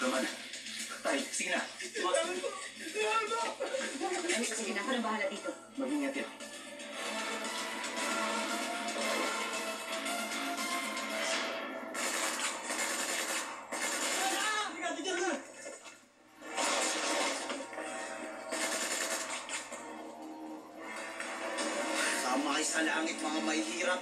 Sige na. Sige na, ako na bahala dito. Mag-ingat yan. Sama kayo sa langit mga mahihirap.